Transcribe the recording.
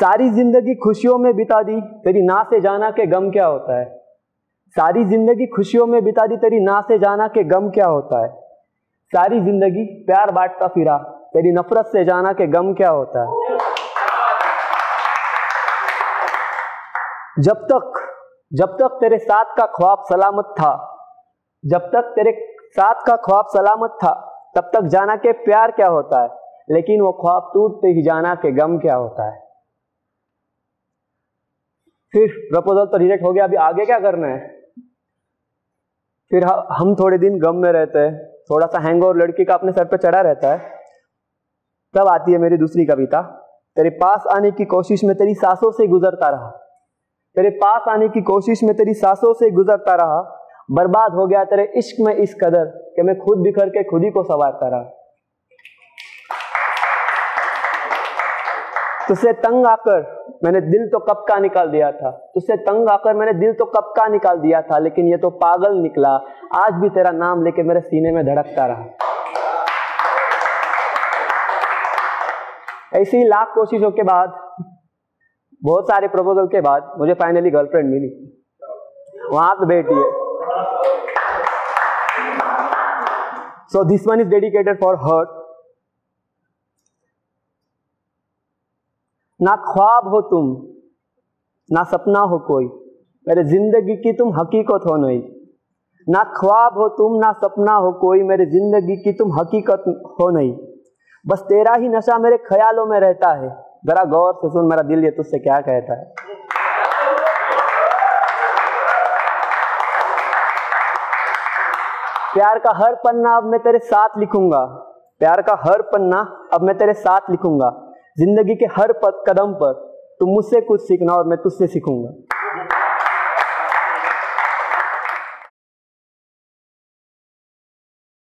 सारी ज़िंदगी खुशियों में बिता दी, तेरी ना से जाना के गम क्या होता है? सारी ज़िंदगी खुशियों में बिता दी, तेरी ना से जाना के गम क्या होता है? सारी ज़िंदगी प्यार बांटता फिरा, तेरी नफरत से जाना के गम क्या होता है? जब तक जब तक तेरे साथ का ख्वाब सलामत था, जब तक तेरे साथ का ख्वाब सलामत था, तब तक जाना के प्यार क्या होता है? लेकिन वो ख्वाब टूटते ही जाना के गम क्या होता है? फिर प्रपोजल तो रिजेक्ट हो गया, अभी आगे क्या करना है? फिर हम थोड़े दिन गम में रहते हैं थोड़ा सा हैंग और लड़की का अपने सर पे चढ़ा रहता है, तब आती है मेरी दूसरी कविता, तेरे पास आने की कोशिश में तेरी सांसों से गुजरता रहा, तेरे पास आने की कोशिश में तेरी सांसों से गुजरता रहा, बर्बाद हो गया तेरे इश्क में इस कदर कि मैं खुद बिखर के खुद ही को संवारता रहा। तुझसे तंग आकर मैंने दिल तो कब का निकाल दिया था? तुझसे तंग आकर मैंने दिल तो कब का निकाल दिया था? लेकिन ये तो पागल निकला। आज भी तेरा नाम लेके मेरे सीने में धड़कता रहा। ऐसी लाख कोशिशों के बाद, बहुत सारे प्रपोजल के बाद, मुझे फाइनली गर्लफ्रेंड मिली। वहाँ पे बैठी है। So this one is dedicated for hurt ना ख्वाब हो तुम, ना सपना हो कोई। मेरे ज़िंदगी की तुम हकीकत हो नहीं। ना ख्वाब हो तुम, ना सपना हो कोई। मेरे ज़िंदगी की तुम हकीकत हो नहीं। बस तेरा ही नशा मेरे ख्यालों में रहता है। जरा गौर से सुन, मेरा दिल ये तुझसे क्या कहता है। प्यार का हर पन्ना अब मैं तेरे साथ लिखूँगा। प्यार का हर पन्ना अब मैं तेरे साथ लिखूँगा। ज़िंदगी के हर पद कदम पर तुम मुझसे कुछ सीखना और मैं तुझसे सीखूँगा।